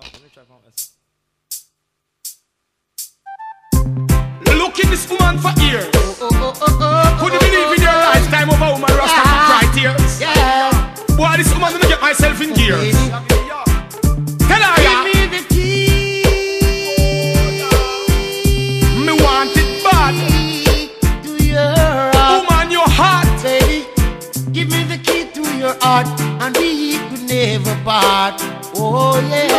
let me try from this. Look in this woman for ears. Could you believe in your lifetime of a woman Rasta to cry tears? Yeah. Boy, this woman gonna get myself in gears. Tell her, Give yeah. me the key Me want it bad. to your heart, Woman, your heart. baby. Give me the key to your heart, and we could never part. Oh yeah.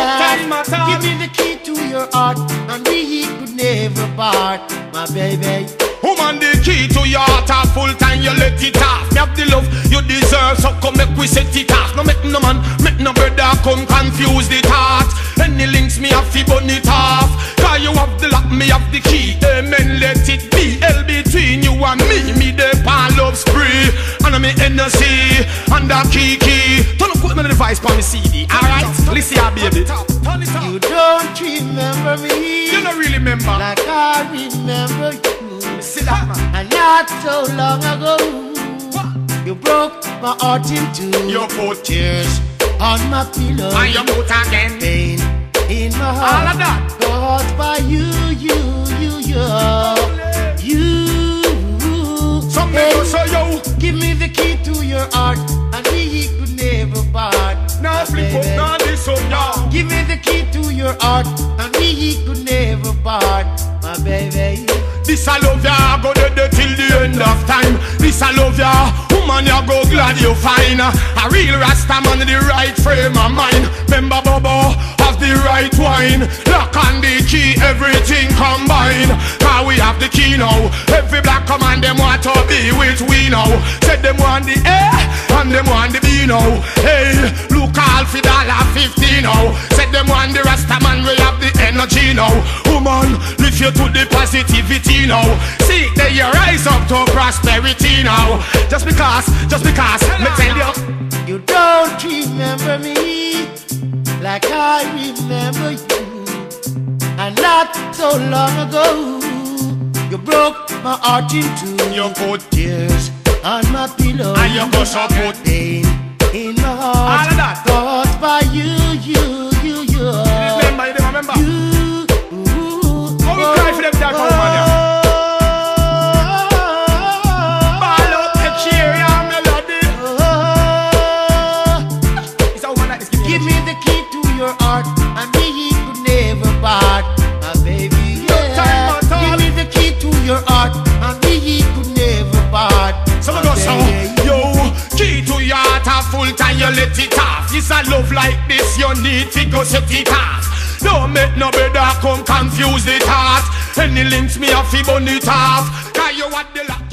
Time at. Give me the key to your heart, and we could never part, my baby. Woman, the key to your heart are full time, you let it off. Me have the love you deserve, so come make we set it off. No make no man, make no brother come confuse the thought. Any links me have to burn it off. Cause you have the lock, me have the key. Amen, let it be. Hell between you and me, me the pan love spree. And I'm in NC, and the key key. Put me the device for me CD, alright? Listen here, baby. You don't remember me You don't really remember. like I remember you. See that, man? And not so long ago, you broke my heart in two. Your foot, tears on my pillow. and your foot again. pain in my heart. All of that. Caused by you, you, you, you. You. Some Hey, say, yo, Give me the key to your heart, heart, and we could never part, my baby. This I love ya, go dead there till the end of time. This I love ya, woman ya go glad you find a real Rasta man in the right frame of mind. Remember Bobo, have the right wine. Lock on the key, everything combine. Now we have the key now. Every black command them want to be with we now. Said them want the A and them want the B now. Hey, look all for dollar fifty now. Said them want the Rasta energy now. Woman, lift you to the positivity now. See, that you rise up to prosperity now. Just because, just because, me tell you. You don't remember me like I remember you. And not so long ago, you broke my heart in two. You put tears on my pillow. And you go so put pain in my heart. All of that. Caused by you, you, you, you. Remember, remember. You. Them dark man, man, Ball up the cheer, yeah, melody. It's a woman that is giving Give me the key to your heart, and we could never part, my baby. No time at all. Give me the key to your heart, and we could never part. Some of us. Key to your heart a full time you let it off It's a love like this you need to go set it off Don't make no brother come confuse the thought Any links me have to burn it off. Cause you want the